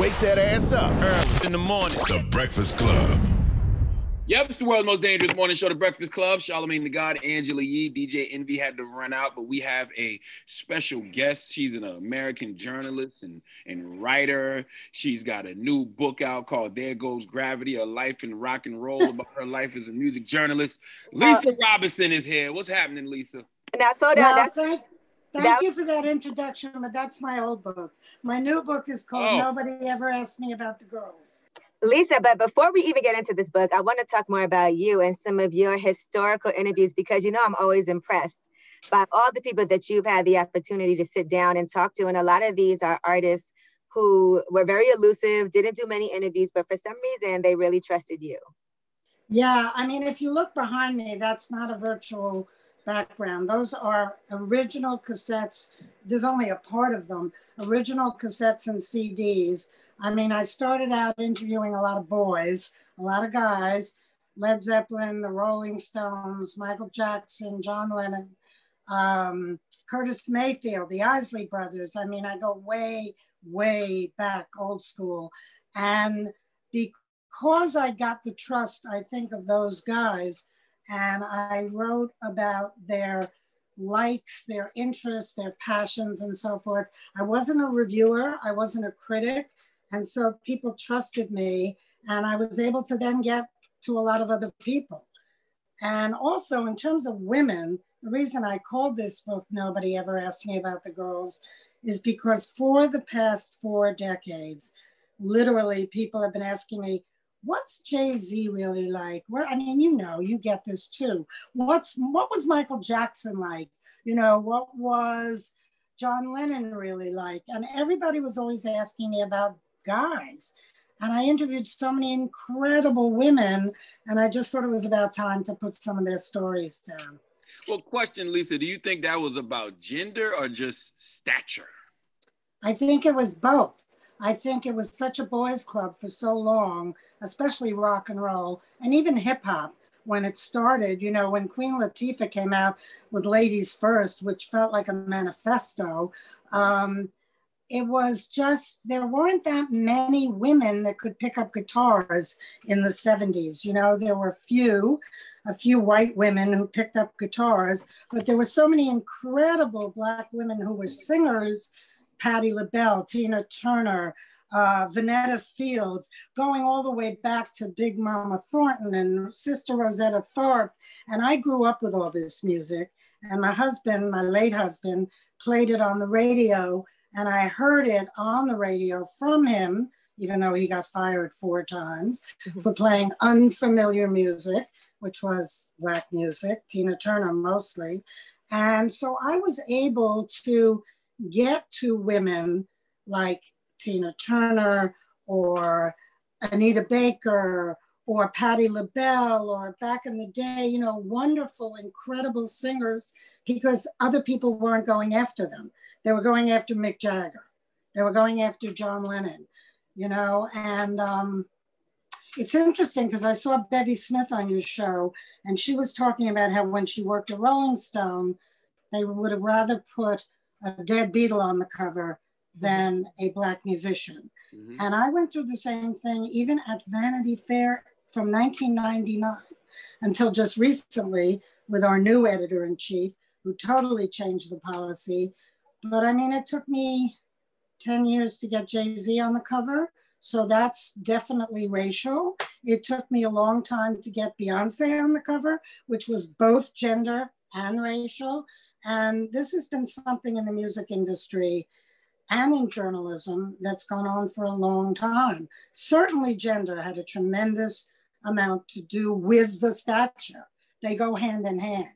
Wake that ass up. Early in the morning. The Breakfast Club. Yep, it's the world's most dangerous morning show, The Breakfast Club. Charlamagne tha God, Angela Yee, DJ Envy had to run out, but we have a special guest. She's an American journalist and, and writer. She's got a new book out called There Goes Gravity, A Life in Rock and Roll about her life as a music journalist. Lisa Robinson is here. What's happening, Lisa? Now, slow down. Well, That's thank, thank that- you for that introduction, but that's my old book. My new book is called Oh. Nobody Ever Asked Me About the Girls. Lisa, but before we even get into this book, I want to talk more about you and some of your historical interviews because you know I'm always impressed by all the people that you've had the opportunity to sit down and talk to. And a lot of these are artists who were very elusive, didn't do many interviews, but for some reason they really trusted you. Yeah, I mean, if you look behind me, that's not a virtual background. Those are original cassettes. There's only a part of them, original cassettes and CDs. I mean, I started out interviewing a lot of boys, a lot of guys, Led Zeppelin, the Rolling Stones, Michael Jackson, John Lennon, um, Curtis Mayfield, the Isley Brothers. I mean, I go way, way back, old school. And because I got the trust, I think, of those guys, and I wrote about their likes, their interests, their passions, and so forth. I wasn't a reviewer, I wasn't a critic. And so people trusted me, and I was able to then get to a lot of other people. And also, in terms of women, the reason I called this book Nobody Ever Asked Me About the Girls is because for the past four decades, literally people have been asking me, what's Jay-Z really like? Well, I mean, you know, you get this too. What's what was Michael Jackson like? You know, what was John Lennon really like? And everybody was always asking me about guys. And I interviewed so many incredible women, and I just thought it was about time to put some of their stories down. Well, question, Lisa, do you think that was about gender or just stature? I think it was both. I think it was such a boys' club for so long, especially rock and roll and even hip hop when it started. You know, when Queen Latifah came out with Ladies First, which felt like a manifesto, um, it was just, there weren't that many women that could pick up guitars in the 70s. You know, there were few, a few white women who picked up guitars, but there were so many incredible Black women who were singers Patti LaBelle, Tina Turner, uh, Vanetta Fields, going all the way back to Big Mama Thornton and Sister Rosetta Tharpe. And I grew up with all this music. And my husband, my late husband, played it on the radio. And I heard it on the radio from him, even though he got fired four times for playing unfamiliar music, which was Black music, Tina Turner mostly. And so I was able to get to women like Tina Turner or Anita Baker or Patti LaBelle or back in the day, you know, wonderful, incredible singers because other people weren't going after them. They were going after Mick Jagger. They were going after John Lennon, you know, and um, it's interesting because I saw Betty Smith on your show and she was talking about how when she worked at Rolling Stone, they would have rather put a dead Beatle on the cover than a black musician. Mhm. And I went through the same thing even at Vanity Fair from 1999 until just recently with our new editor in chief, who totally changed the policy. But I mean, it took me 10 years to get Jay Z on the cover. So that's definitely racial. It took me a long time to get Beyonce on the cover, which was both gender and racial. And this has been something in the music industry and in journalism that's gone on for a long time. Certainly, gender had a tremendous amount to do with the stature, they go hand in hand.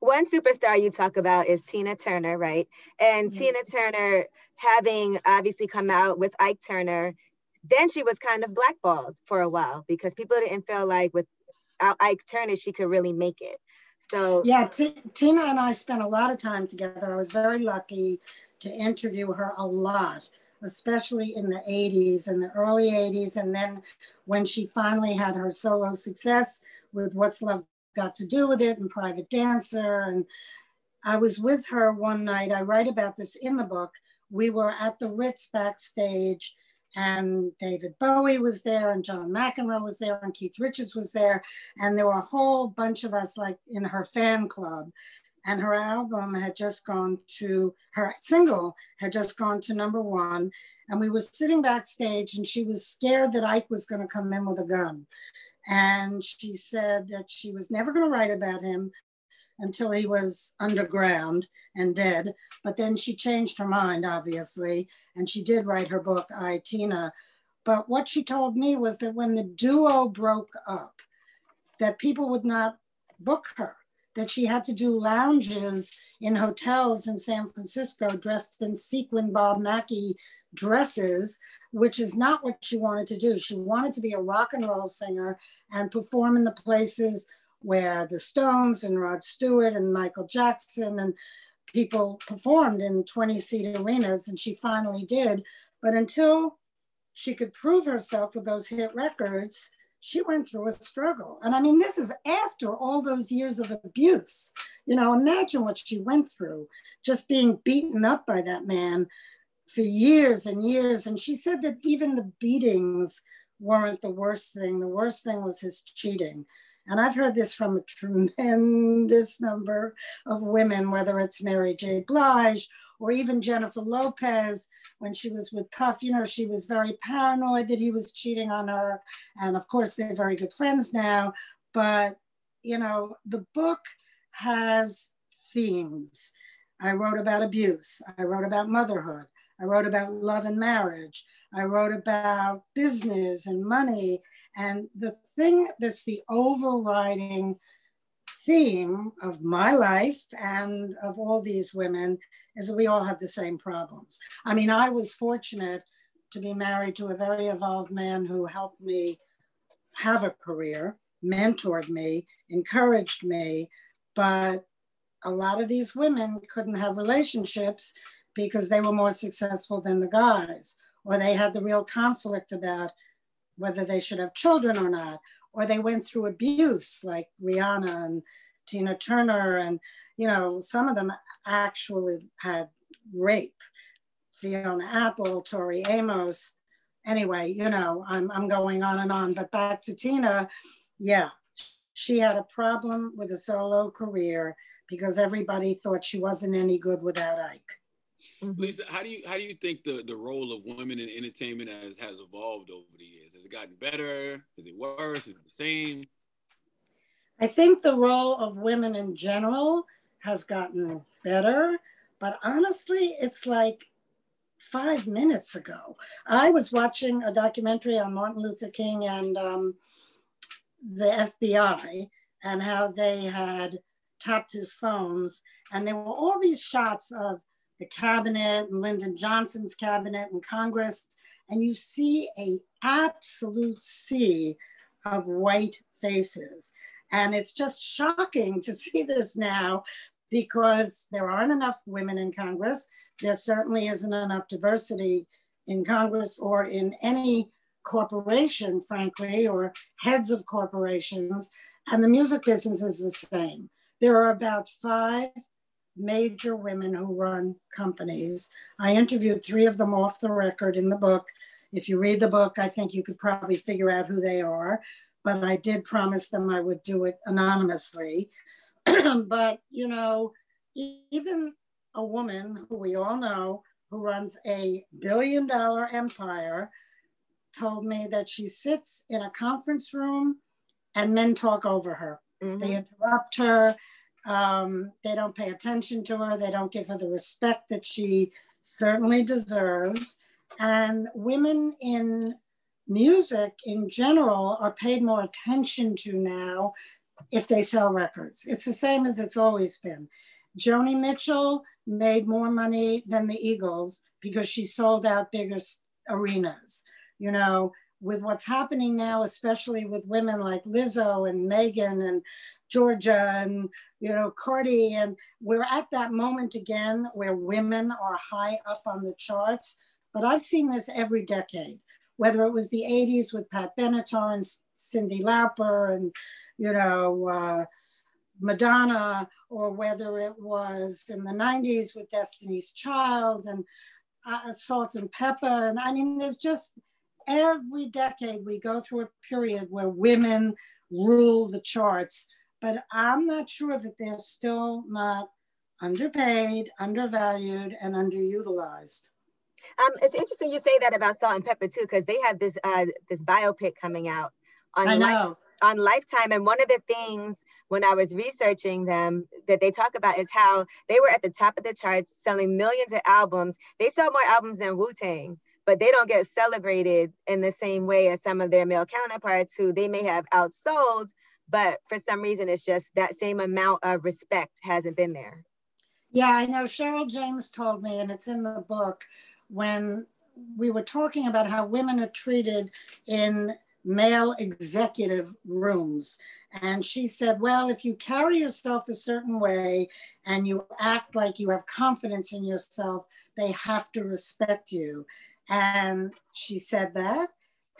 One superstar you talk about is Tina Turner, right? And Yeah. Tina Turner having obviously come out with Ike Turner, then she was kind of blackballed for a while because people didn't feel like without Ike Turner she could really make it. So Yeah, T- Tina and I spent a lot of time together. I was very lucky to interview her a lot, especially in the 80s, and the early 80s. And then when she finally had her solo success with What's Love Got to Do with It and Private Dancer. And I was with her one night. I write about this in the book. We were at the Ritz backstage and David Bowie was there, and John McEnroe was there, and Keith Richards was there, and there were a whole bunch of us like in her fan club. And her album had just gone to her single had just gone to number one, and we were sitting backstage, and she was scared that Ike was going to come in with a gun, and she said that she was never going to write about him until he was underground and dead. But then she changed her mind, obviously, and she did write her book, I, Tina. But what she told me was that when the duo broke up, that people would not book her, that she had to do lounges in hotels in San Francisco dressed in sequin Bob Mackie dresses, which is not what she wanted to do. She wanted to be a rock and roll singer and perform in the places where the Stones and Rod Stewart and Michael Jackson and people performed in 20 seat arenas, and she finally did. But until she could prove herself with those hit records, she went through a struggle. And I mean, this is after all those years of abuse. You know, imagine what she went through just being beaten up by that man for years and years. And she said that even the beatings weren't the worst thing. The worst thing was his cheating. And I've heard this from a tremendous number of women, whether it's Mary J. Blige or even Jennifer Lopez when she was with Puff. You know, she was very paranoid that he was cheating on her. And of course, they're very good friends now. But, you know, the book has themes. I wrote about abuse, I wrote about motherhood. I wrote about love and marriage. I wrote about business and money and the thing that's the overriding theme of my life and of all these women is that we all have the same problems. I mean, I was fortunate to be married to a very evolved man who helped me have a career, mentored me, encouraged me, but a lot of these women couldn't have relationships because they were more successful than the guys, or they had the real conflict about whether they should have children or not, or they went through abuse like Rihanna and Tina Turner, and you know, some of them actually had rape. Fiona Apple, Tori Amos. Anyway, you know, I'm, I'm going on and on, but back to Tina. Yeah, she had a problem with a solo career because everybody thought she wasn't any good without Ike. Mm-hmm. Lisa, how do you how do you think the, the role of women in entertainment has, has evolved over the years? Gotten better? Is it worse? Is it the same? I think the role of women in general has gotten better, but honestly, it's like five minutes ago. I was watching a documentary on Martin Luther King and um, the FBI and how they had tapped his phones, and there were all these shots of the cabinet and Lyndon Johnson's cabinet and Congress, and you see a absolute sea of white faces. And it's just shocking to see this now because there aren't enough women in Congress. There certainly isn't enough diversity in Congress or in any corporation, frankly, or heads of corporations. And the music business is the same. There are about five major women who run companies. I interviewed three of them off the record in the book. If you read the book, I think you could probably figure out who they are, but I did promise them I would do it anonymously. but, you know, even a woman who we all know who runs a billion dollar empire told me that she sits in a conference room and men talk over her. Mm-hmm. They interrupt her um, they don't pay attention to her. They don't give her the respect that she certainly deserves. And women in music in general are paid more attention to now if they sell records. It's the same as it's always been. Joni Mitchell made more money than the Eagles because she sold out bigger arenas. You know, with what's happening now, especially with women like Lizzo and Megan and Georgia and you know Cardi, and we're at that moment again where women are high up on the charts. But I've seen this every decade, whether it was the '80s with Pat Benatar and Cyndi Lauper, and you know. Uh, Madonna, or whether it was in the 90s with Destiny's Child and uh, Salt-N-Pepa. And I mean, there's just, every decade we go through a period where women rule the charts, but I'm not sure that they're still not underpaid, undervalued, and underutilized. Um, it's interesting you say that about Salt-N-Pepa too, because they have this uh, this biopic coming out on I know. on Lifetime, and one of the things when I was researching them that they talk about is how they were at the top of the charts, selling millions of albums. They sell more albums than Wu Tang, but they don't get celebrated in the same way as some of their male counterparts who they may have outsold, but for some reason it's just that same amount of respect hasn't been there. Yeah, I know. Cheryl James told me, and it's in the book, when we were talking about how women are treated in male executive rooms. And she said, Well, if you carry yourself a certain way and you act like you have confidence in yourself, they have to respect you. And she said that.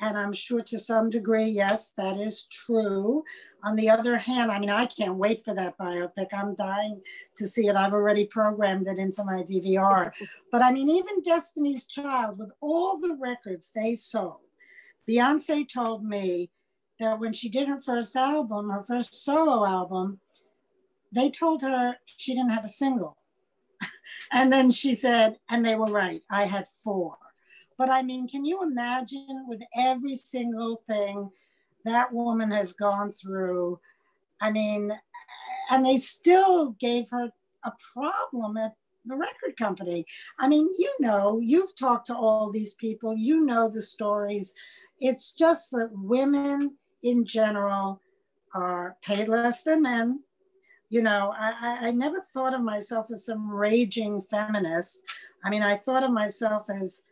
And I'm sure to some degree, yes, that is true. On the other hand, I mean, I can't wait for that biopic. I'm dying to see it. I've already programmed it into my DVR. but I mean, even Destiny's Child, with all the records they sold, Beyonce told me that when she did her first album, her first solo album, they told her she didn't have a single. and then she said, and they were right, I had four. But I mean, can you imagine with every single thing that woman has gone through? I mean, and they still gave her a problem at the record company. I mean, you know, you've talked to all these people, you know the stories. It's just that women in general are paid less than men. You know, I, I, never thought of myself as some raging feminist. I mean, I thought of myself as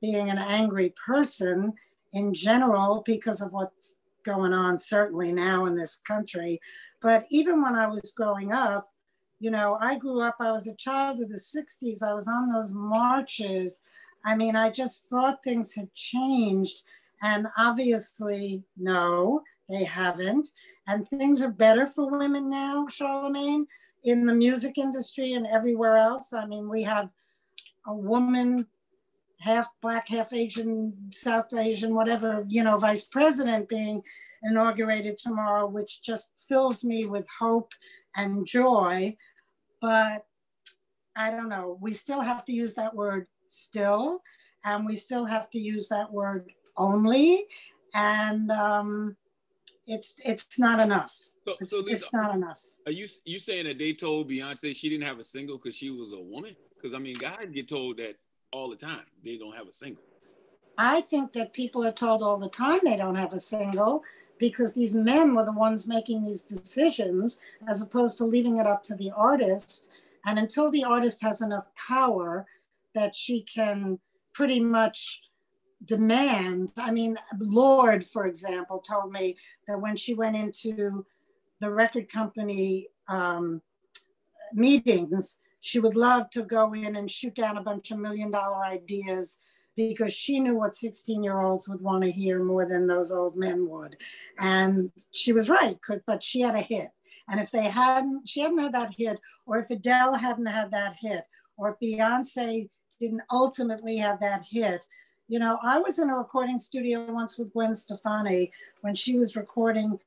being an angry person in general because of what's going on, certainly now in this country. But even when I was growing up, you know, I grew up, I was a child of the 60s, I was on those marches. I mean, I just thought things had changed. And obviously, no, they haven't. And things are better for women now, Charlamagne, in the music industry and everywhere else. I mean, we have a woman half black, half Asian, South Asian, whatever, you know, vice president being inaugurated tomorrow, which just fills me with hope and joy. But I don't know, we still have to use that word still, and we still have to use that word only. And um, it's it's not enough. So, it's, so Lisa, it's not enough. Are you you saying that they told Beyonce she didn't have a single because she was a woman? Because I mean, guys get told that all the time. They don't have a single. I think that people are told all the time they don't have a single because these men were the ones making these decisions as opposed to leaving it up to the artist. And until the artist has enough power that she can pretty much demand, I mean, Lorde, for example, told me that when she went into the record company um, meetings, she would love to go in and shoot down a bunch of million dollar ideas because she knew what 16 year olds would want to hear more than those old men would. And she was right, but she had a hit. And if they hadn't, she hadn't had that hit, or if Adele hadn't had that hit, or if Beyonce didn't ultimately have that hit, you know, I was in a recording studio once with Gwen Stefani when she was recording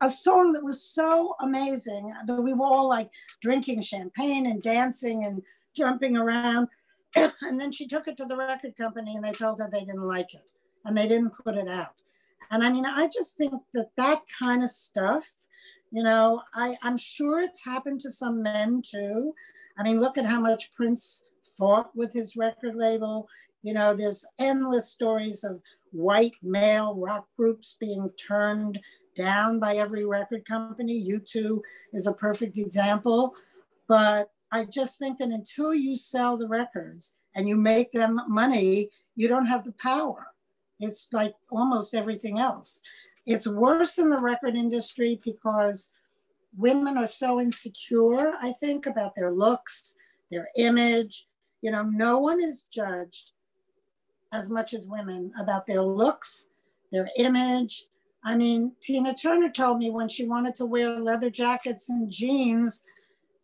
a song that was so amazing that we were all like drinking champagne and dancing and jumping around. and then she took it to the record company and they told her they didn't like it and they didn't put it out. And I mean, I just think that that kind of stuff, you know, I, I'm sure it's happened to some men too. I mean, look at how much Prince fought with his record label. You know, there's endless stories of white male rock groups being turned down by every record company. U2 is a perfect example. But I just think that until you sell the records and you make them money, you don't have the power. It's like almost everything else. It's worse in the record industry because women are so insecure, I think, about their looks, their image. You know, no one is judged as much as women about their looks, their image, I mean, Tina Turner told me when she wanted to wear leather jackets and jeans,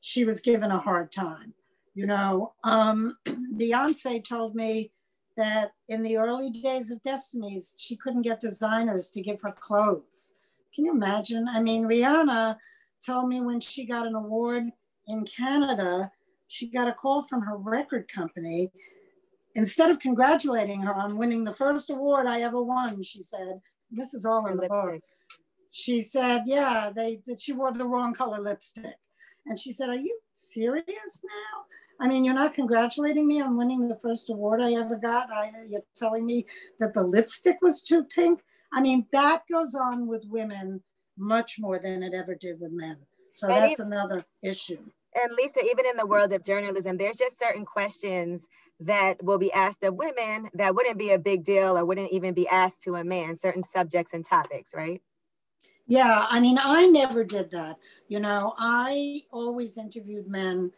she was given a hard time. You know, um, Beyonce told me that in the early days of Destiny's, she couldn't get designers to give her clothes. Can you imagine? I mean, Rihanna told me when she got an award in Canada, she got a call from her record company. Instead of congratulating her on winning the first award I ever won, she said, This is all in the book. She said, Yeah, they that she wore the wrong color lipstick. And she said, Are you serious now? I mean, you're not congratulating me on winning the first award I ever got. I, you're telling me that the lipstick was too pink. I mean, that goes on with women much more than it ever did with men. So and that's another issue. And Lisa, even in the world of journalism, there's just certain questions that will be asked of women that wouldn't be a big deal or wouldn't even be asked to a man, certain subjects and topics, right? Yeah, I mean, I never did that. You know, I always interviewed men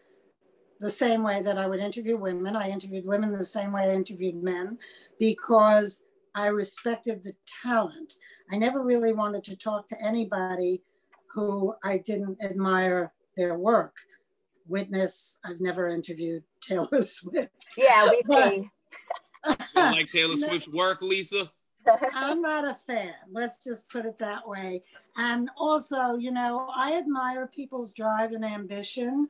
the same way that I would interview women. I interviewed women the same way I interviewed men because I respected the talent. I never really wanted to talk to anybody who I didn't admire their work. Witness, I've never interviewed Taylor Swift. Yeah, we see. like Taylor Swift's work, Lisa? I'm not a fan. Let's just put it that way. And also, you know, I admire people's drive and ambition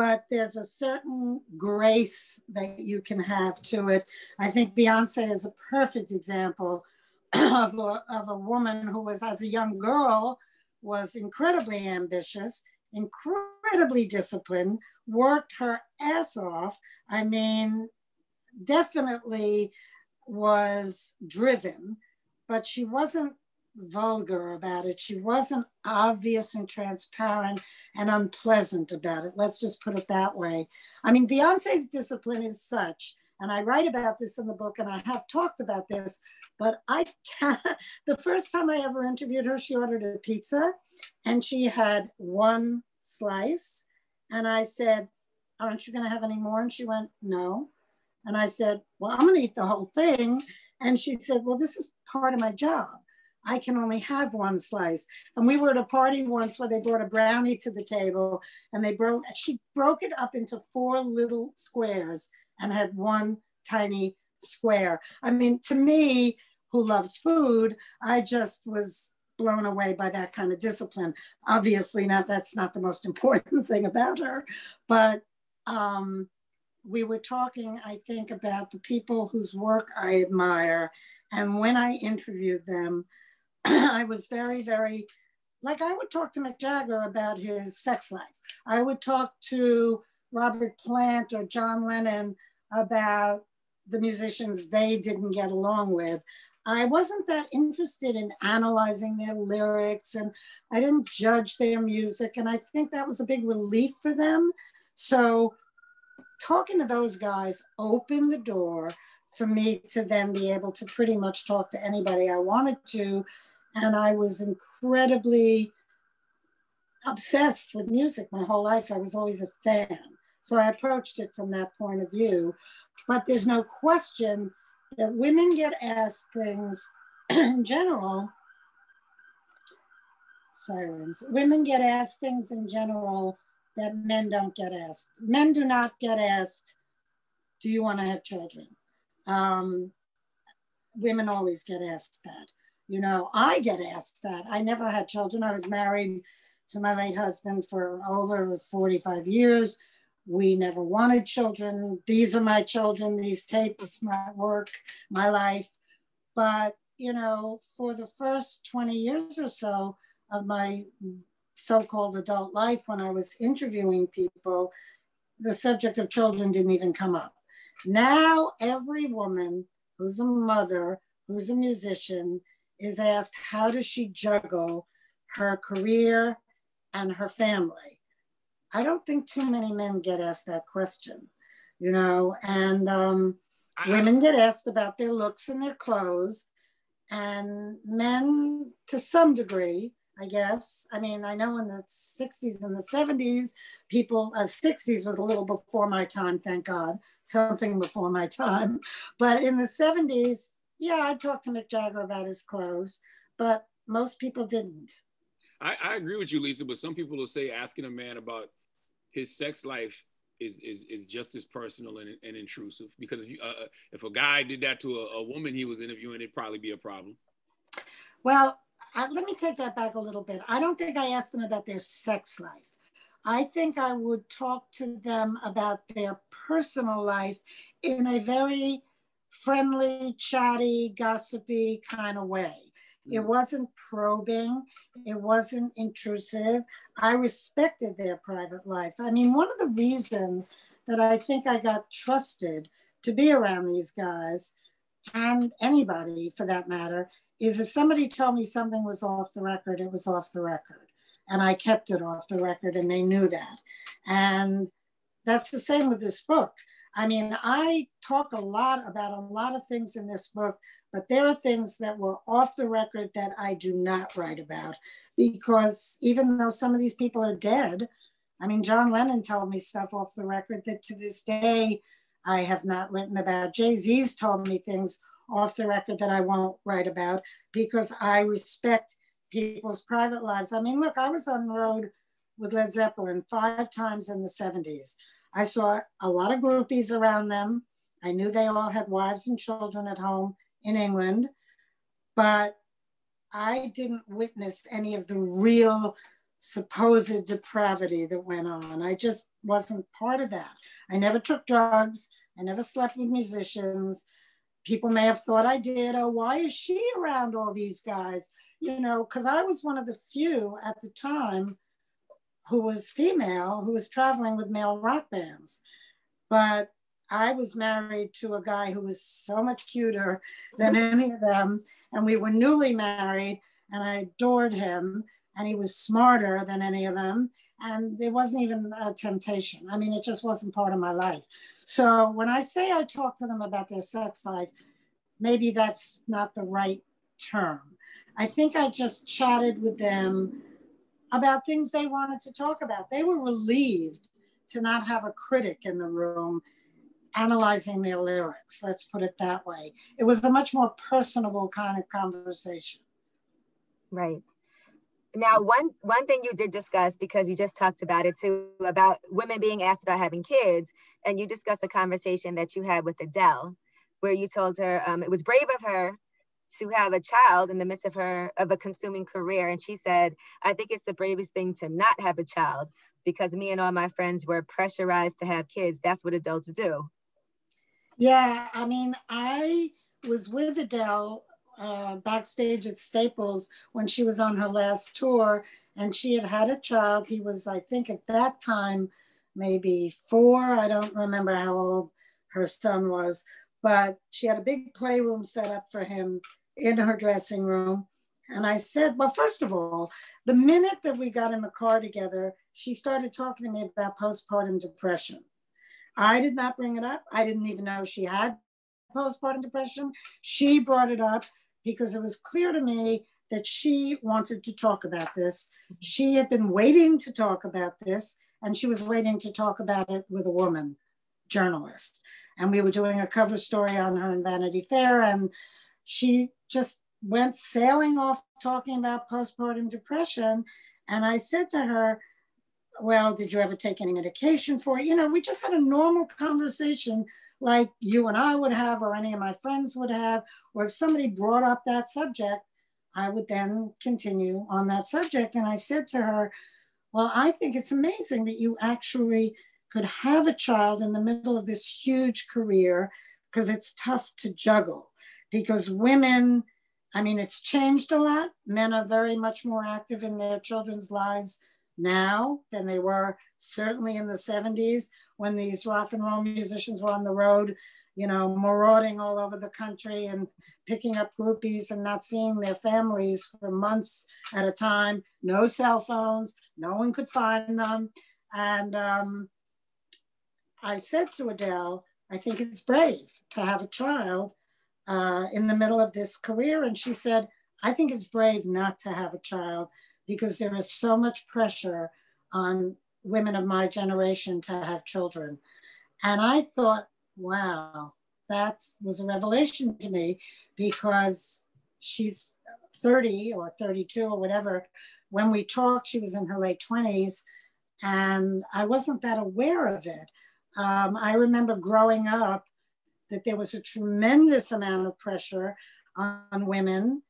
but there's a certain grace that you can have to it. I think Beyonce is a perfect example of a, of a woman who was, as a young girl, was incredibly ambitious, incredibly disciplined, worked her ass off. I mean, definitely was driven, but she wasn't vulgar about it. She wasn't obvious and transparent and unpleasant about it. Let's just put it that way. I mean, Beyonce's discipline is such, and I write about this in the book and I have talked about this, but I can't. The first time I ever interviewed her, she ordered a pizza and she had one slice. And I said, Aren't you going to have any more? And she went, No. And I said, Well, I'm going to eat the whole thing. And she said, Well, this is part of my job. I can only have one slice. And we were at a party once where they brought a brownie to the table and they broke, she broke it up into four little squares and had one tiny square. I mean, to me, who loves food, I just was blown away by that kind of discipline. Obviously, not that's not the most important thing about her, but um, we were talking, I think, about the people whose work I admire. And when I interviewed them, I was very, very, like I would talk to Mick Jagger about his sex life. I would talk to Robert Plant or John Lennon about the musicians they didn't get along with. I wasn't that interested in analyzing their lyrics and I didn't judge their music. And I think that was a big relief for them. So talking to those guys opened the door for me to then be able to pretty much talk to anybody I wanted to and I was incredibly obsessed with music my whole life. I was always a fan. So I approached it from that point of view. But there's no question that women get asked things in general. Sirens. Women get asked things in general that men don't get asked. Men do not get asked, Do you want to have children? Um, women always get asked that. You know, I get asked that. I never had children. I was married to my late husband for over 45 years. We never wanted children. These are my children, these tapes, my work, my life. But, you know, for the first 20 years or so of my so called adult life, when I was interviewing people, the subject of children didn't even come up. Now, every woman who's a mother, who's a musician, is asked how does she juggle her career and her family? I don't think too many men get asked that question, you know, and um, women get asked about their looks and their clothes, and men to some degree, I guess. I mean, I know in the 60s and the 70s, people, uh, 60s was a little before my time, thank God, something before my time. But in the 70s, yeah, I talked to Mick Jagger about his clothes, but most people didn't. I, I agree with you, Lisa, but some people will say asking a man about his sex life is is is just as personal and, and intrusive. Because if you, uh, uh, if a guy did that to a, a, woman he was interviewing, it'd probably be a problem. Well, uh, let me take that back a little bit. I don't think I asked them about their sex life. I think I would talk to them about their personal life in a very friendly, chatty, gossipy kind of way. It wasn't probing, it wasn't intrusive. I respected their private life. I mean, one of the reasons that I think I got trusted to be around these guys and anybody for that matter is if somebody told me something was off the record, it was off the record. And I kept it off the record and they knew that. And that's the same with this book. I mean, I talk a lot about a lot of things in this book, but there are things that were off the record that I do not write about because even though some of these people are dead, I mean, John Lennon told me stuff off the record that to this day I have not written about. Jay Z's told me things off the record that I won't write about because I respect people's private lives. I mean, look, I was on the road with Led Zeppelin five times in the 70s. I saw a lot of groupies around them. I knew they all had wives and children at home in England, but I didn't witness any of the real supposed depravity that went on. I just wasn't part of that. I never took drugs. I never slept with musicians. People may have thought I did. Oh, why is she around all these guys? You know, because I was one of the few at the time who was female who was traveling with male rock bands. But I was married to a guy who was so much cuter than any of them. And we were newly married, and I adored him. And he was smarter than any of them. And there wasn't even a temptation. I mean, it just wasn't part of my life. So when I say I talk to them about their sex life, maybe that's not the right term. I think I just chatted with them about things they wanted to talk about. They were relieved to not have a critic in the room analyzing their lyrics. Let's put it that way. It was a much more personable kind of conversation. Right. Now, one one thing you did discuss because you just talked about it too about women being asked about having kids, and you discussed a conversation that you had with Adele, where you told her um, it was brave of her to have a child in the midst of her of a consuming career and she said i think it's the bravest thing to not have a child because me and all my friends were pressurized to have kids that's what adults do yeah i mean i was with adele uh, backstage at staples when she was on her last tour and she had had a child he was i think at that time maybe four i don't remember how old her son was but she had a big playroom set up for him in her dressing room. And I said, well, first of all, the minute that we got in the car together, she started talking to me about postpartum depression. I did not bring it up. I didn't even know she had postpartum depression. She brought it up because it was clear to me that she wanted to talk about this. She had been waiting to talk about this, and she was waiting to talk about it with a woman journalist. And we were doing a cover story on her in Vanity Fair, and she just went sailing off talking about postpartum depression. And I said to her, Well, did you ever take any medication for it? You know, we just had a normal conversation like you and I would have, or any of my friends would have. Or if somebody brought up that subject, I would then continue on that subject. And I said to her, Well, I think it's amazing that you actually could have a child in the middle of this huge career because it's tough to juggle because women, I mean, it's changed a lot. Men are very much more active in their children's lives now than they were certainly in the 70s when these rock and roll musicians were on the road, you know, marauding all over the country and picking up groupies and not seeing their families for months at a time. No cell phones, no one could find them. And um, I said to Adele, I think it's brave to have a child uh, in the middle of this career. And she said, I think it's brave not to have a child because there is so much pressure on women of my generation to have children. And I thought, wow, that was a revelation to me because she's 30 or 32 or whatever. When we talked, she was in her late 20s, and I wasn't that aware of it. Um, I remember growing up that there was a tremendous amount of pressure on women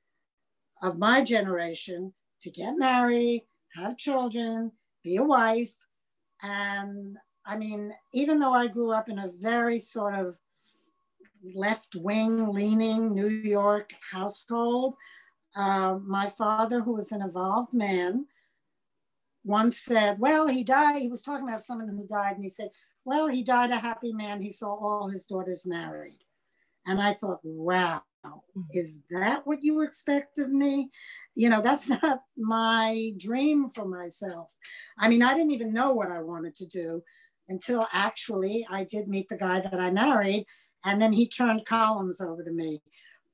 of my generation to get married, have children, be a wife. And I mean, even though I grew up in a very sort of left wing leaning New York household, uh, my father, who was an evolved man, once said, Well, he died. He was talking about someone who died, and he said, Well, he died a happy man. He saw all his daughters married. And I thought, Wow, is that what you expect of me? You know, that's not my dream for myself. I mean, I didn't even know what I wanted to do until actually I did meet the guy that I married, and then he turned columns over to me.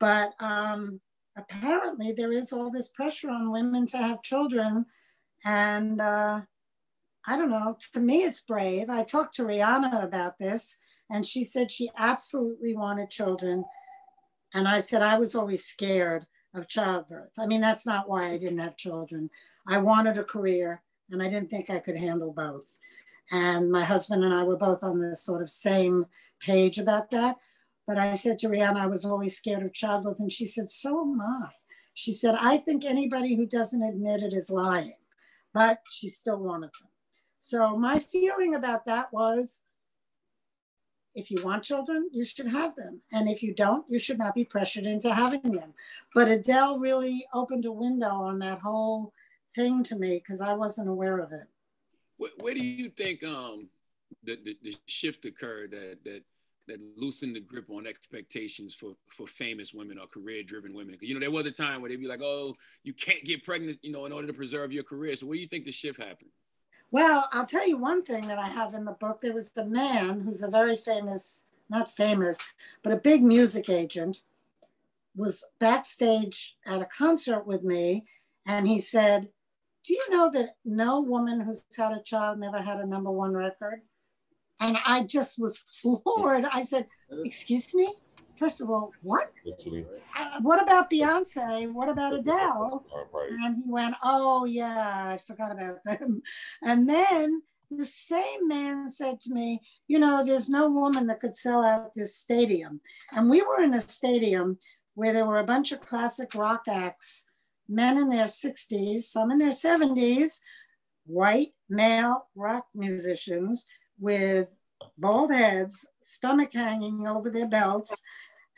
But um, apparently, there is all this pressure on women to have children. And uh, I don't know, to me, it's brave. I talked to Rihanna about this, and she said she absolutely wanted children and I said, I was always scared of childbirth. I mean, that's not why I didn't have children. I wanted a career and I didn't think I could handle both. And my husband and I were both on the sort of same page about that. But I said to Rihanna, I was always scared of childbirth. And she said, So am I. She said, I think anybody who doesn't admit it is lying. But she still wanted them. So my feeling about that was if you want children, you should have them. And if you don't, you should not be pressured into having them. But Adele really opened a window on that whole thing to me because I wasn't aware of it. Where, where do you think um, the, the, the, shift occurred that, that, that loosened the grip on expectations for, for famous women or career driven women? Because You know, there was a time where they'd be like, oh, you can't get pregnant, you know, in order to preserve your career. So where do you think the shift happened? Well, I'll tell you one thing that I have in the book. There was a man who's a very famous, not famous, but a big music agent, was backstage at a concert with me, and he said, Do you know that no woman who's had a child never had a number one record? And I just was floored. I said, Excuse me? First of all, what? Uh, what about Beyonce? What about Adele? And he went, oh, yeah, I forgot about them. And then the same man said to me, you know, there's no woman that could sell out this stadium. And we were in a stadium where there were a bunch of classic rock acts, men in their 60s, some in their 70s, white male rock musicians with bald heads, stomach hanging over their belts,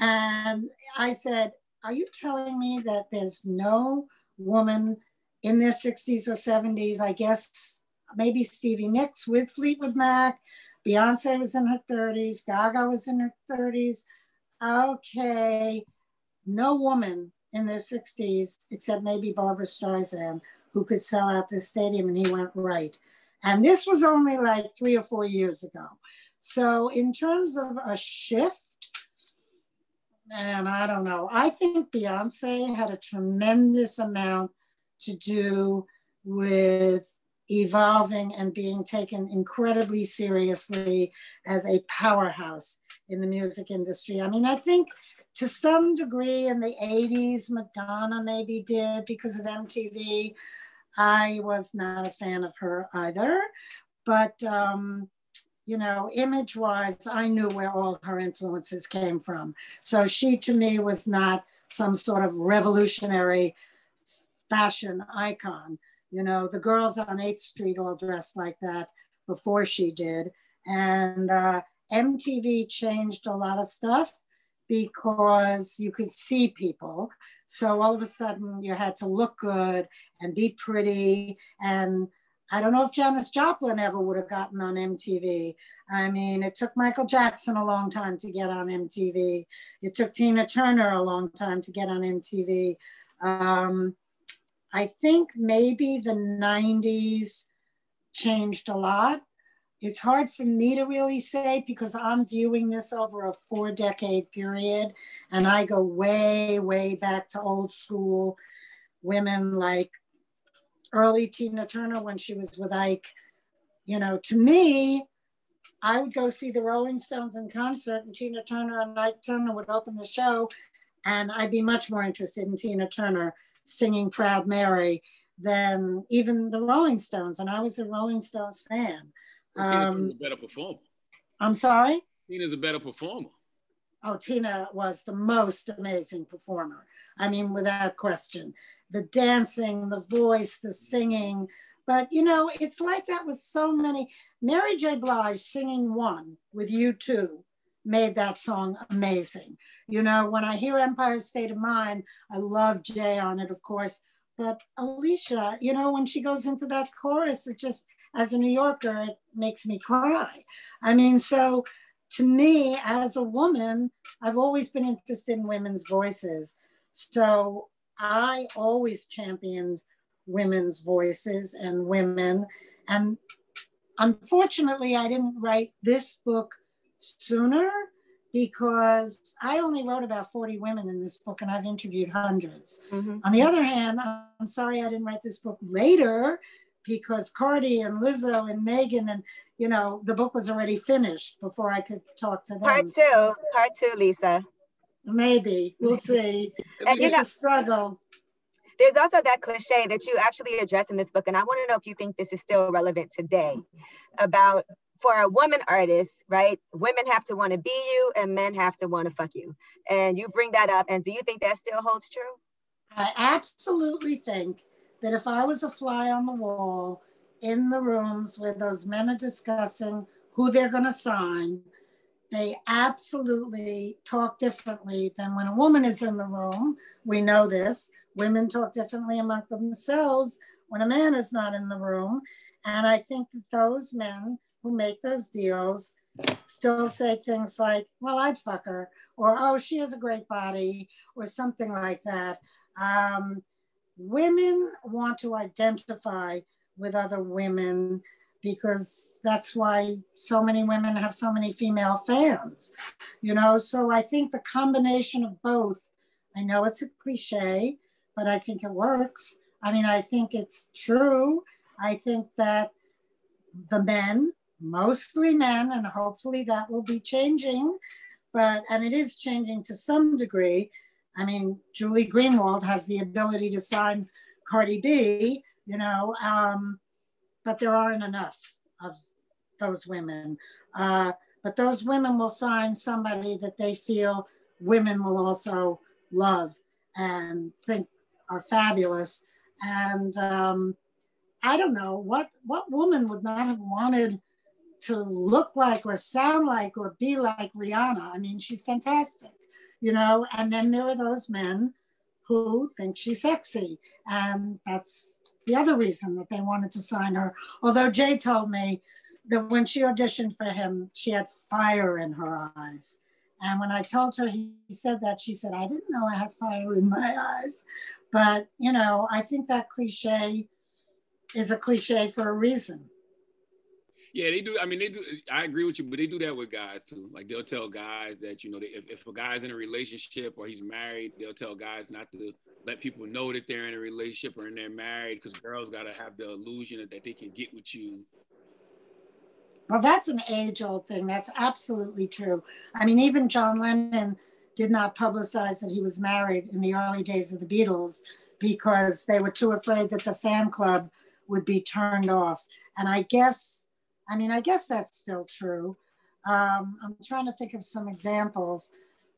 and I said, Are you telling me that there's no woman in their 60s or 70s? I guess maybe Stevie Nicks with Fleetwood Mac. Beyonce was in her 30s. Gaga was in her 30s. Okay, no woman in their 60s, except maybe Barbra Streisand, who could sell out this stadium. And he went, Right. And this was only like three or four years ago. So, in terms of a shift, and I don't know. I think Beyonce had a tremendous amount to do with evolving and being taken incredibly seriously as a powerhouse in the music industry. I mean, I think to some degree in the 80s, Madonna maybe did because of MTV. I was not a fan of her either. But um, you know, image wise, I knew where all her influences came from. So she to me was not some sort of revolutionary fashion icon. You know, the girls on 8th Street all dressed like that before she did. And uh, MTV changed a lot of stuff because you could see people. So all of a sudden you had to look good and be pretty and I don't know if Janis Joplin ever would have gotten on MTV. I mean, it took Michael Jackson a long time to get on MTV. It took Tina Turner a long time to get on MTV. Um, I think maybe the 90s changed a lot. It's hard for me to really say because I'm viewing this over a four decade period and I go way, way back to old school women like early Tina Turner when she was with Ike. You know, to me, I would go see the Rolling Stones in concert, and Tina Turner and Ike Turner would open the show, and I'd be much more interested in Tina Turner singing Proud Mary than even the Rolling Stones. And I was a Rolling Stones fan. Um, better performer. I'm sorry? Tina's a better performer. Oh, Tina was the most amazing performer. I mean, without question. The dancing, the voice, the singing. But, you know, it's like that with so many. Mary J. Blige singing one with U2 made that song amazing. You know, when I hear Empire State of Mind, I love Jay on it, of course. But Alicia, you know, when she goes into that chorus, it just, as a New Yorker, it makes me cry. I mean, so to me, as a woman, I've always been interested in women's voices. So I always championed women's voices and women. And unfortunately, I didn't write this book sooner because I only wrote about 40 women in this book and I've interviewed 100s mm-hmm. On the other hand, I'm sorry I didn't write this book later because Cardi and Lizzo and Megan and you know the book was already finished before I could talk to them. Part two, part two, Lisa. Maybe we'll see. and, it's know, a struggle. There's also that cliche that you actually address in this book, and I want to know if you think this is still relevant today about for a woman artist, right? Women have to want to be you and men have to want to fuck you. And you bring that up. And do you think that still holds true? I absolutely think that if I was a fly on the wall in the rooms where those men are discussing who they're going to sign, they absolutely talk differently than when a woman is in the room. We know this. Women talk differently among themselves when a man is not in the room. And I think that those men who make those deals still say things like, well, I'd fuck her, or oh, she has a great body, or something like that. Um, women want to identify with other women because that's why so many women have so many female fans, you know. So I think the combination of both, I know it's a cliche, but I think it works. I mean, I think it's true. I think that the men mostly men, and hopefully that will be changing. But, and it is changing to some degree. I mean, Julie Greenwald has the ability to sign Cardi B, you know, um, but there aren't enough of those women. Uh, but those women will sign somebody that they feel women will also love and think are fabulous. And um, I don't know what what woman would not have wanted to look like or sound like or be like Rihanna. I mean, she's fantastic, you know. And then there are those men who think she's sexy. And that's the other reason that they wanted to sign her. Although Jay told me that when she auditioned for him, she had fire in her eyes. And when I told her he said that, she said, I didn't know I had fire in my eyes. But, you know, I think that cliche is a cliche for a reason. Yeah, they do. I mean, they do. I agree with you, but they do that with guys too. Like they'll tell guys that you know, if, if a guy's in a relationship or he's married, they'll tell guys not to let people know that they're in a relationship or in they're married because girls gotta have the illusion that they can get with you. Well, that's an age-old thing. That's absolutely true. I mean, even John Lennon did not publicize that he was married in the early days of the Beatles because they were too afraid that the fan club would be turned off. And I guess I mean, I guess that's still true. Um, I'm trying to think of some examples.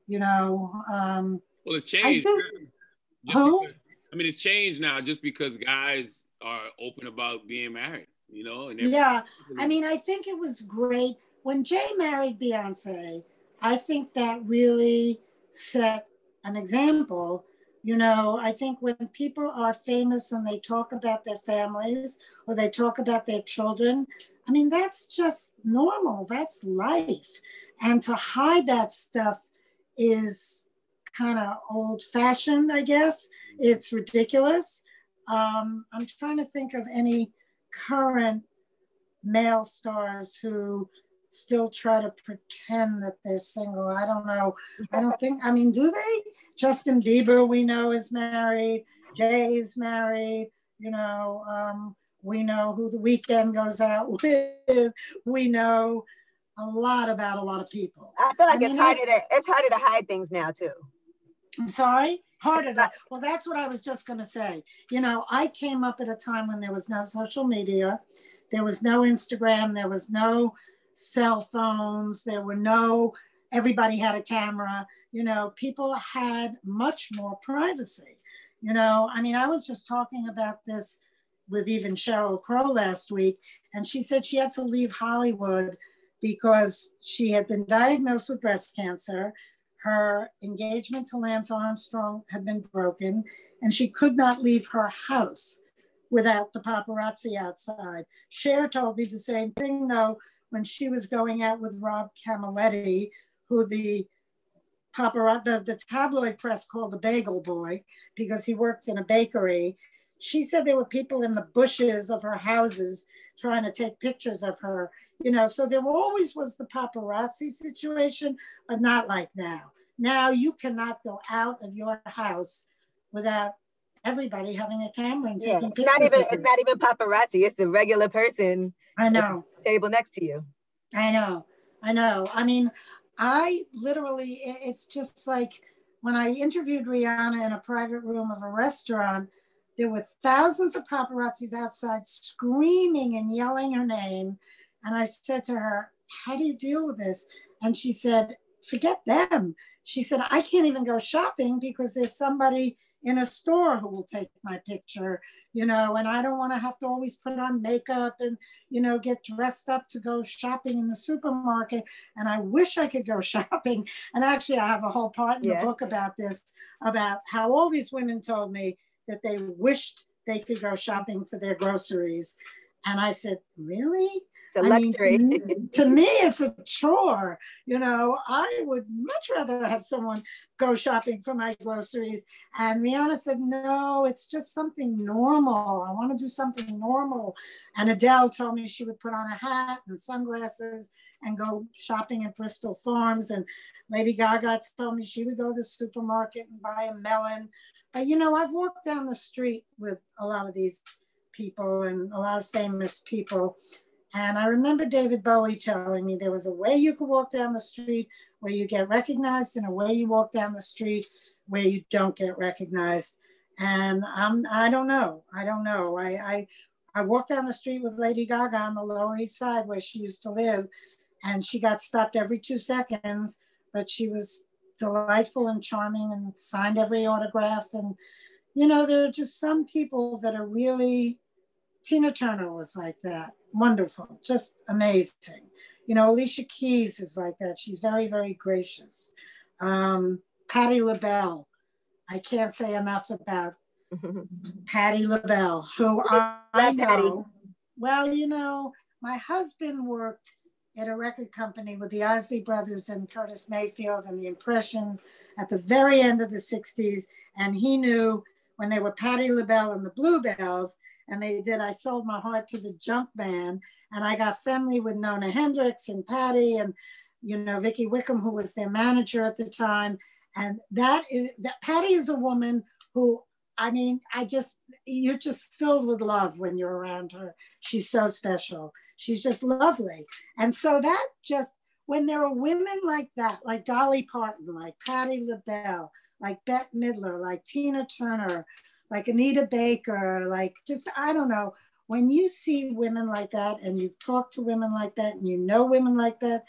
You know, um, well, it's changed. I who? Because, I mean, it's changed now just because guys are open about being married. You know, and yeah. I mean, I think it was great when Jay married Beyonce. I think that really set an example you know, I think when people are famous and they talk about their families or they talk about their children, I mean, that's just normal. That's life. And to hide that stuff is kind of old fashioned, I guess. It's ridiculous. Um, I'm trying to think of any current male stars who still try to pretend that they're single. I don't know. I don't think, I mean, do they? Justin Bieber, we know, is married. Jay's married. You know, um, we know who The Weeknd goes out with. We know a lot about a lot of people. I feel like I it's harder to it's harder to hide things now too. I'm sorry. Harder to, well, that's what I was just going to say. You know, I came up at a time when there was no social media, there was no Instagram, there was no cell phones. There were no, everybody had a camera. You know, people had much more privacy. You know, I mean, I was just talking about this with even Sheryl Crow last week, and she said she had to leave Hollywood because she had been diagnosed with breast cancer. Her engagement to Lance Armstrong had been broken, and she could not leave her house without the paparazzi outside. Cher told me the same thing, though, when she was going out with Rob Camilletti, who the paparazzi, the, the tabloid press called the bagel boy because he worked in a bakery. She said there were people in the bushes of her houses trying to take pictures of her, you know. So there always was the paparazzi situation, but not like now. Now you cannot go out of your house without everybody having a camera and taking yeah, it's pictures. not even it's not even paparazzi. It's a regular person. I know. Table next to you. I know. I know. I mean, I literally, it's just like when I interviewed Rihanna in a private room of a restaurant, there were thousands of paparazzis outside screaming and yelling her name. And I said to her, How do you deal with this? And she said, Forget them. She said, I can't even go shopping because there's somebody in a store who will take my picture, you know, and I don't want to have to always put on makeup and, you know, get dressed up to go shopping in the supermarket. And I wish I could go shopping. And actually, I have a whole part in the book about this, about how all these women told me that they wished they could go shopping for their groceries. And I said, Really? It's a luxury. Mean, to me, it's a chore. You know, I would much rather have someone go shopping for my groceries. And Rihanna said, no, it's just something normal. I want to do something normal. And Adele told me she would put on a hat and sunglasses and go shopping at Bristol Farms. And Lady Gaga told me she would go to the supermarket and buy a melon. But you know, I've walked down the street with a lot of these people and a lot of famous people. And I remember David Bowie telling me there was a way you could walk down the street where you get recognized and a way you walk down the street where you don't get recognized. And I'm, I don't know. I don't know. I, I, I walked down the street with Lady Gaga on the Lower East Side where she used to live, and she got stopped every two seconds, but she was delightful and charming and signed every autograph. And, you know, there are just some people that are really, Tina Turner was like that wonderful, just amazing. You know, Alicia Keys is like that. She's very, very gracious. Um, Patti LaBelle. I can't say enough about Patti LaBelle, who I, I know. Patty. Well, you know, my husband worked at a record company with the Isley Brothers and Curtis Mayfield and the Impressions at the very end of the 60s. And he knew when they were Patti LaBelle and the Bluebells, and they did I Sold My Heart to the Junkman. And I got friendly with Nona Hendryx and Patti and, you know, Vicki Wickham, who was their manager at the time. And that is, that Patti is a woman who, I mean, I just, you're just filled with love when you're around her. She's so special. She's just lovely. And so that just, when there are women like that, like Dolly Parton, like Patti LaBelle, like Bette Midler, like Tina Turner, like Anita Baker, like just, I don't know. When you see women like that and you talk to women like that and you know women like that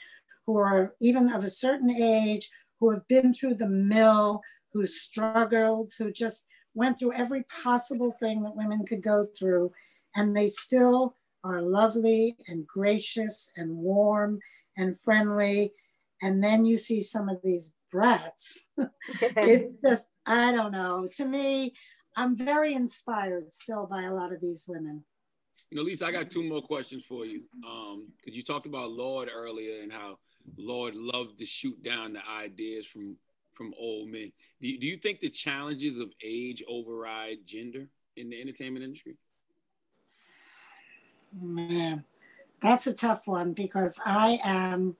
who are even of a certain age, who have been through the mill, who struggled, who just went through every possible thing that women could go through, and they still are lovely and gracious and warm and friendly. And then you see some of these brats. it's just, I don't know. To me, I'm very inspired still by a lot of these women. You know, Lisa, I got two more questions for you. Um, because you talked about Lorde earlier and how Lorde loved to shoot down the ideas from from old men. Do you, do you think the challenges of age override gender in the entertainment industry? Man, that's a tough one because I am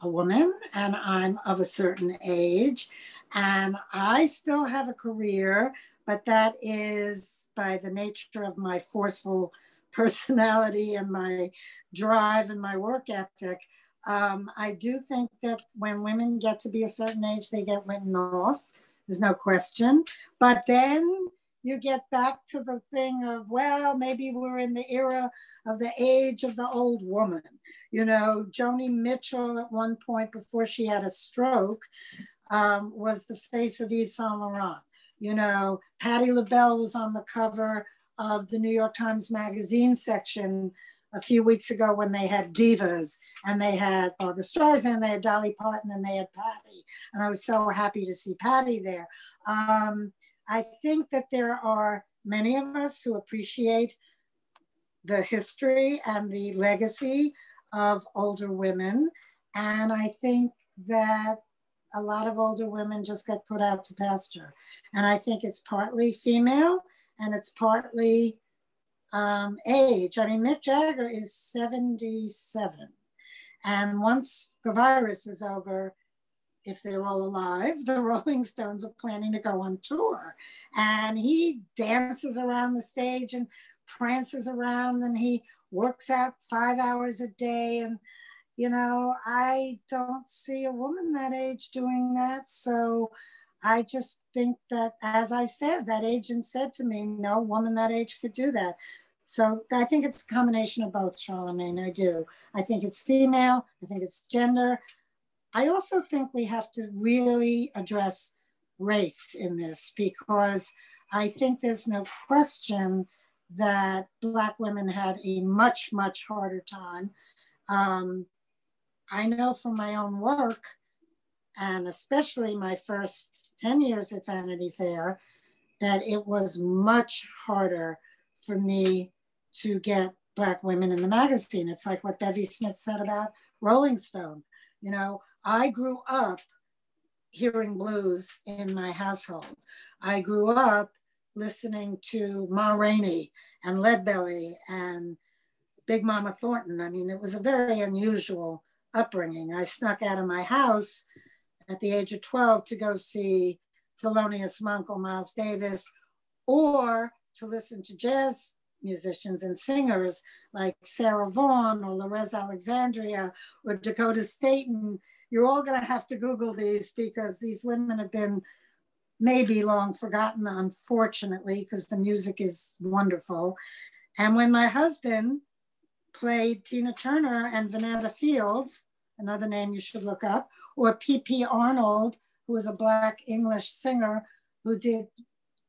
a woman and I'm of a certain age and I still have a career but that is by the nature of my forceful personality and my drive and my work ethic. Um, I do think that when women get to be a certain age, they get written off. There's no question. But then you get back to the thing of, well, maybe we're in the era of the age of the old woman. You know, Joni Mitchell at one point before she had a stroke um, was the face of Yves Saint Laurent. You know, Patti LaBelle was on the cover of the New York Times Magazine section a few weeks ago when they had divas and they had Barbra Streisand, they had Dolly Parton, and they had Patti. And I was so happy to see Patti there. Um, I think that there are many of us who appreciate the history and the legacy of older women. And I think that a lot of older women just get put out to pasture. And I think it's partly female and it's partly um, age. I mean, Mick Jagger is 77. And once the virus is over, if they're all alive, the Rolling Stones are planning to go on tour. And he dances around the stage and prances around and he works out five hours a day. And, you know, I don't see a woman that age doing that. So I just think that, as I said, that agent said to me, no woman that age could do that. So I think it's a combination of both, Charlamagne. I do. I think it's female. I think it's gender. I also think we have to really address race in this because I think there's no question that Black women had a much, much harder time. Um, I know from my own work, and especially my first 10 years at Vanity Fair, that it was much harder for me to get Black women in the magazine. It's like what Bevy Smith said about Rolling Stone. You know, I grew up hearing blues in my household. I grew up listening to Ma Rainey and Leadbelly and Big Mama Thornton. I mean, it was a very unusual upbringing. I snuck out of my house at the age of 12 to go see Thelonious Monk or Miles Davis or to listen to jazz musicians and singers like Sarah Vaughan or Lorez Alexandria or Dakota Staton you're all going to have to Google these because these women have been maybe long forgotten, unfortunately, because the music is wonderful. And when my husband played Tina Turner and Venetta Fields, another name you should look up, or P.P. Arnold, who was a Black English singer who did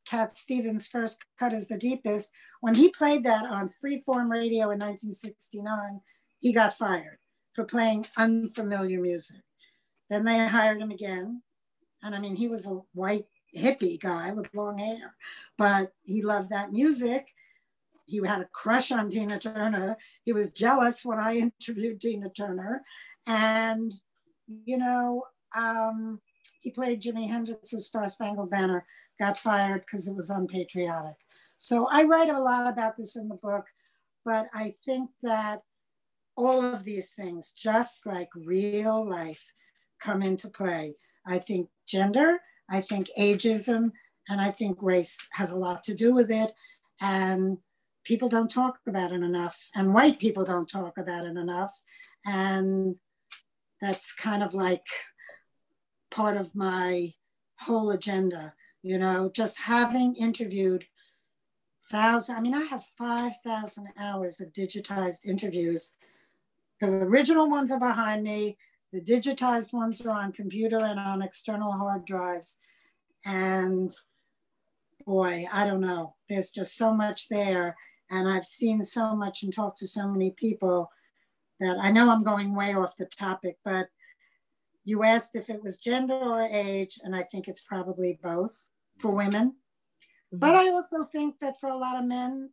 Cat Stevens' first cut is the deepest. When he played that on Freeform Radio in 1969, he got fired for playing unfamiliar music. Then they hired him again. And I mean, he was a white hippie guy with long hair, but he loved that music. He had a crush on Tina Turner. He was jealous when I interviewed Tina Turner. And, you know, um, he played Jimi Hendrix's Star Spangled Banner, got fired because it was unpatriotic. So I write a lot about this in the book, but I think that all of these things, just like real life, come into play. I think gender, I think ageism, and I think race has a lot to do with it. And people don't talk about it enough, and white people don't talk about it enough. And that's kind of like part of my whole agenda, you know, just having interviewed thousand, I mean, I have 5,000 hours of digitized interviews. The original ones are behind me. The digitized ones are on computer and on external hard drives. And boy, I don't know. There's just so much there. And I've seen so much and talked to so many people that I know I'm going way off the topic, but you asked if it was gender or age, and I think it's probably both for women. Mm-hmm. But I also think that for a lot of men,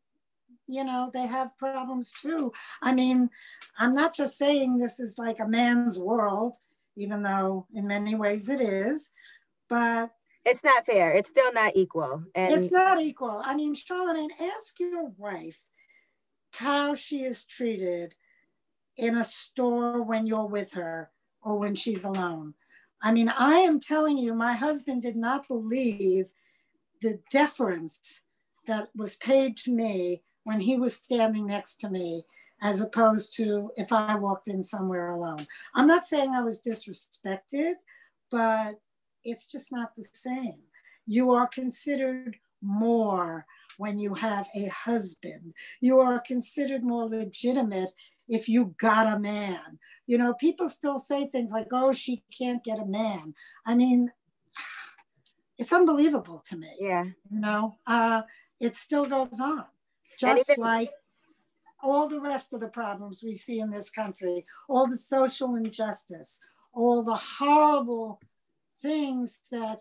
you know, they have problems too. I mean, I'm not just saying this is like a man's world, even though in many ways it is, but it's not fair. It's still not equal. And it's not equal. I mean, Charlamagne, ask your wife how she is treated in a store when you're with her or when she's alone. I mean, I am telling you, my husband did not believe the deference that was paid to me when he was standing next to me as opposed to if I walked in somewhere alone. I'm not saying I was disrespected, but it's just not the same. You are considered more when you have a husband. You are considered more legitimate if you got a man. You know, people still say things like, oh, she can't get a man. I mean, it's unbelievable to me. Yeah. You know, uh, it still goes on. Just even- like all the rest of the problems we see in this country, all the social injustice, all the horrible things that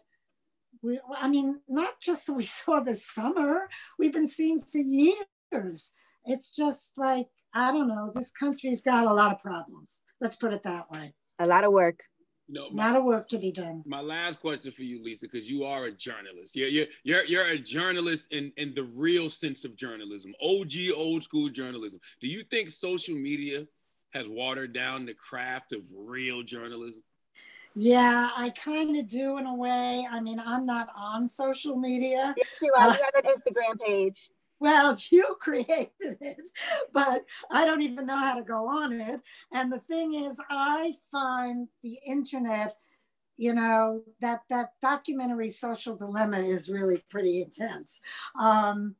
we, I mean, not just that we saw this summer, we've been seeing for years. It's just like, I don't know, this country's got a lot of problems. Let's put it that way. A lot of work. No, a lot of work to be done. My last question for you, Lisa, because you are a journalist. You're, you're, you're, you're a journalist in, in the real sense of journalism, OG, old school journalism. Do you think social media has watered down the craft of real journalism? Yeah, I kind of do in a way. I mean, I'm not on social media. Yes, you are. Uh, you have an Instagram page. Well, you created it, but I don't even know how to go on it. And the thing is, I find the internet, you know, that that documentary Social Dilemma is really pretty intense. Um,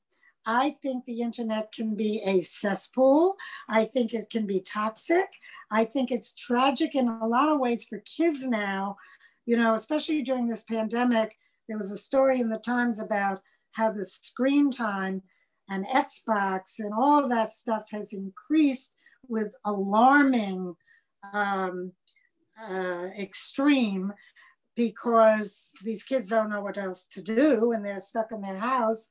I think the internet can be a cesspool. I think it can be toxic. I think it's tragic in a lot of ways for kids now, you know, especially during this pandemic. There was a story in the Times about how the screen time and Xbox and all that stuff has increased with alarming um, uh, extreme because these kids don't know what else to do and they're stuck in their house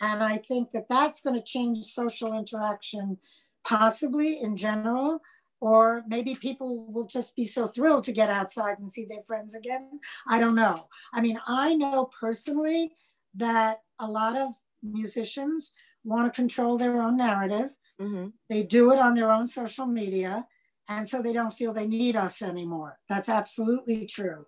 and I think that that's going to change social interaction, possibly in general, or maybe people will just be so thrilled to get outside and see their friends again. I don't know. I mean, I know personally that a lot of musicians want to control their own narrative. Mm-hmm. They do it on their own social media. And so they don't feel they need us anymore. That's absolutely true.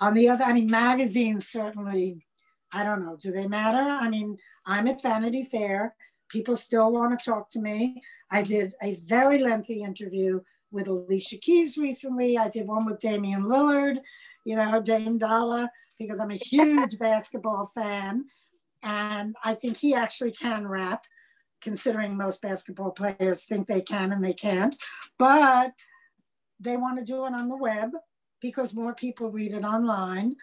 On the other, I mean, magazines certainly I don't know. Do they matter? I mean, I'm at Vanity Fair. People still want to talk to me. I did a very lengthy interview with Alicia Keys recently. I did one with Damian Lillard, you know, Dame Dolla, because I'm a huge basketball fan. And I think he actually can rap, considering most basketball players think they can and they can't. But they want to do it on the web because more people read it online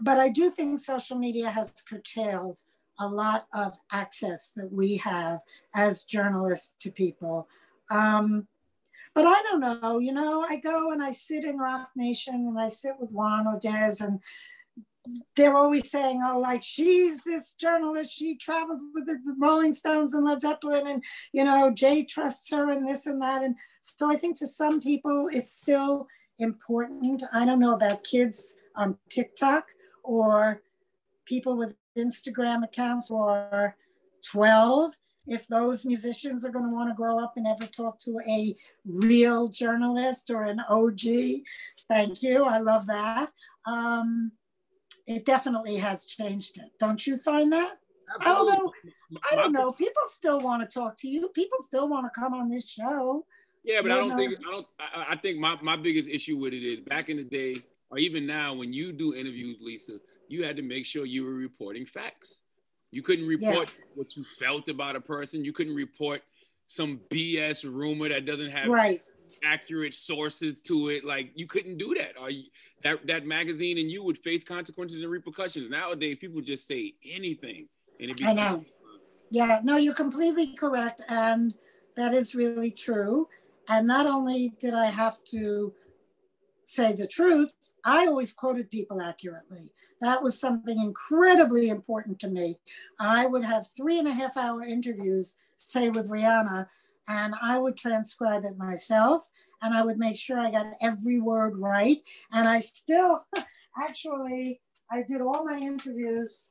but I do think social media has curtailed a lot of access that we have as journalists to people. Um, but I don't know, you know, I go and I sit in Roc Nation and I sit with Juan Perez and they're always saying, oh, like she's this journalist, she traveled with the Rolling Stones and Led Zeppelin, and you know, Jay trusts her and this and that. And so I think to some people it's still important. I don't know about kids on TikTok, or people with Instagram accounts or 12 if those musicians are going to want to grow up and ever talk to a real journalist or an OG. Thank you. I love that. Um, it definitely has changed it. Don't you find that? Absolutely. Although, I don't know, people still want to talk to you. People still want to come on this show. Yeah, but I don't think I don't. I, I think my, my biggest issue with it is back in the day, or even now when you do interviews, Lisa, you had to make sure you were reporting facts. You couldn't report yeah. what you felt about a person. You couldn't report some BS rumor that doesn't have right. Accurate sources to it. Like you couldn't do that. Or you, that that magazine and you would face consequences and repercussions. Nowadays, people just say anything, and it. I know. Yeah, no, you're completely correct, and that is really true. And not only did I have to say the truth, I always quoted people accurately. That was something incredibly important to me. I would have three and a half hour interviews, say with Rihanna, and I would transcribe it myself and I would make sure I got every word right. And I still, actually, I did all my interviews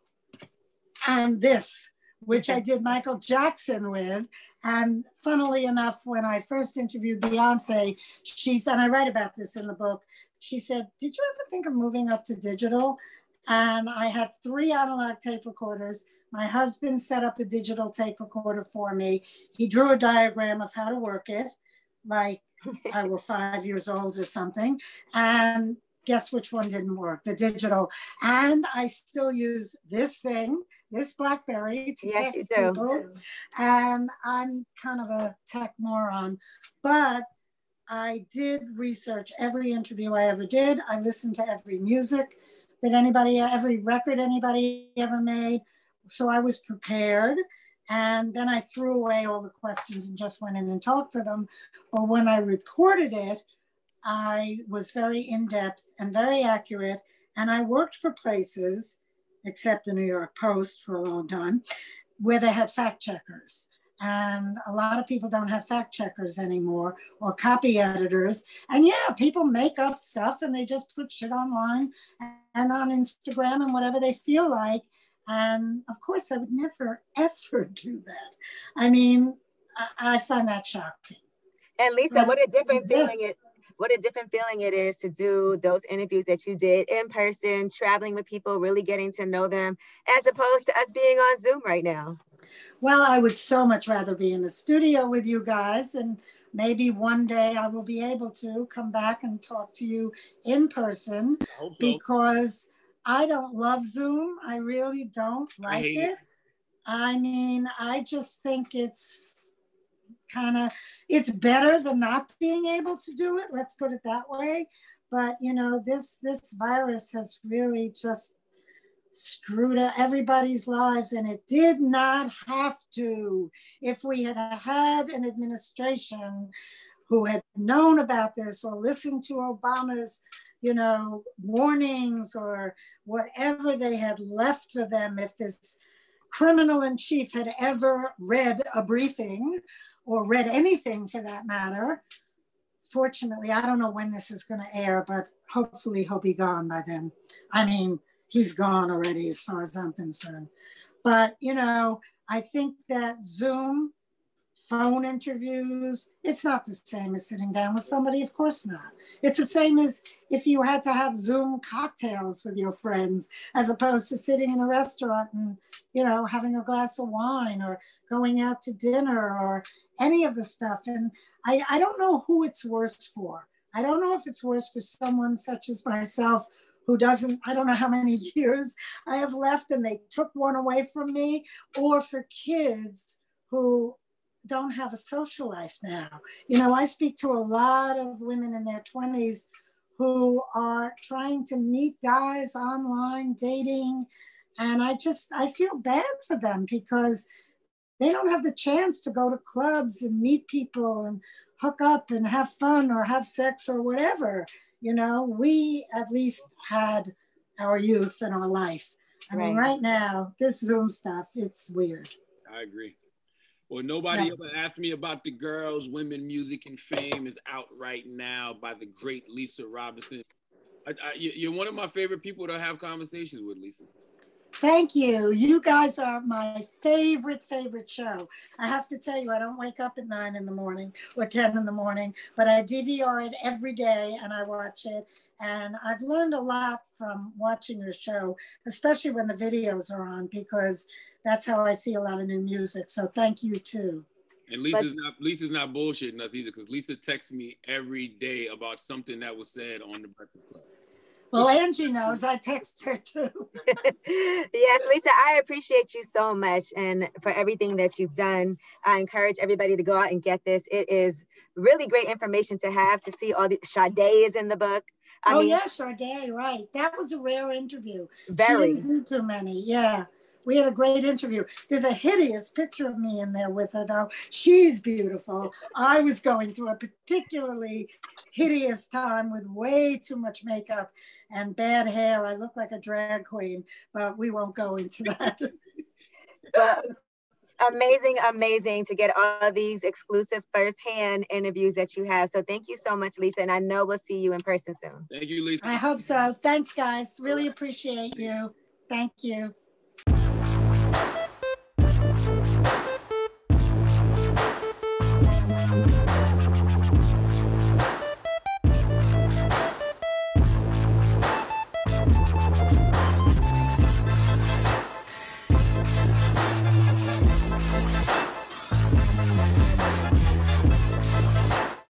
and this, which I did Michael Jackson with. And funnily enough, when I first interviewed Beyonce, she said, and I write about this in the book, she said, Did you ever think of moving up to digital? And I had three analog tape recorders. My husband set up a digital tape recorder for me. He drew a diagram of how to work it, like I were five years old or something. And guess which one didn't work? The digital. And I still use this thing this BlackBerry to Yes, text you do. people, and I'm kind of a tech moron, but I did research every interview I ever did. I listened to every music that anybody, every record anybody ever made. So I was prepared. And then I threw away all the questions and just went in and talked to them. But when I reported it, I was very in depth and very accurate. And I worked for places, except the New York Post for a long time, where they had fact checkers. And a lot of people don't have fact checkers anymore or copy editors. And yeah, people make up stuff and they just put shit online and on Instagram and whatever they feel like. And of course, I would never, ever do that. I mean, I, I find that shocking. And Lisa, what a different Yes. feeling it what a different feeling it is to do those interviews that you did in person, traveling with people, really getting to know them, as opposed to us being on Zoom right now. Well, I would so much rather be in a studio with you guys, and maybe one day I will be able to come back and talk to you in person I so. because I don't love Zoom. I really don't like it. it. I mean, I just think it's kind of it's better than not being able to do it. Let's put it that way. But you know, this this virus has really just screwed up everybody's lives, and it did not have to. If we had had an administration who had known about this or listened to Obama's, you know, warnings or whatever they had left for them, if this criminal in chief had ever read a briefing or read anything for that matter. Fortunately, I don't know when this is going to air, but hopefully he'll be gone by then. I mean, he's gone already as far as I'm concerned. But, you know, I think that Zoom, phone interviews, it's not the same as sitting down with somebody. Of course not. It's the same as if you had to have Zoom cocktails with your friends as opposed to sitting in a restaurant and, you know, having a glass of wine or going out to dinner or any of the stuff. And I, I don't know who it's worse for. I don't know if it's worse for someone such as myself who doesn't, I don't know how many years I have left and they took one away from me, or for kids who don't have a social life now. You know, I speak to a lot of women in their 20s who are trying to meet guys online, dating. And I just, I feel bad for them because they don't have the chance to go to clubs and meet people and hook up and have fun or have sex or whatever. You know, we at least had our youth and our life. I mean, Right. right now, this Zoom stuff, it's weird. I agree. Well, nobody Yeah. ever asked me about the girls, women, music, and fame is out right now by the great Lisa Robinson. I, I, you're one of my favorite people to have conversations with, Lisa. Thank you. You guys are my favorite, favorite show. I have to tell you, I don't wake up at nine in the morning or 10 in the morning, but I DVR it every day and I watch it. And I've learned a lot from watching your show, especially when the videos are on, because that's how I see a lot of new music. So thank you too. And Lisa's not Lisa's not bullshitting us either, because Lisa texts me every day about something that was said on the Breakfast Club. Well, Angie knows I text her too. yes, Lisa, I appreciate you so much and for everything that you've done. I encourage everybody to go out and get this. It is really great information to have to see all the Sade is in the book. I oh, mean, yeah, Sade, right. That was a rare interview. She very. didn't do too many. Yeah. We had a great interview. There's a hideous picture of me in there with her, though. She's beautiful. I was going through a particularly hideous time with way too much makeup and bad hair. I look like a drag queen, but we won't go into that. But amazing, amazing to get all these exclusive firsthand interviews that you have. So thank you so much, Lisa. And I know we'll see you in person soon. Thank you, Lisa. I hope so. Thanks, guys. Really appreciate you. Thank you.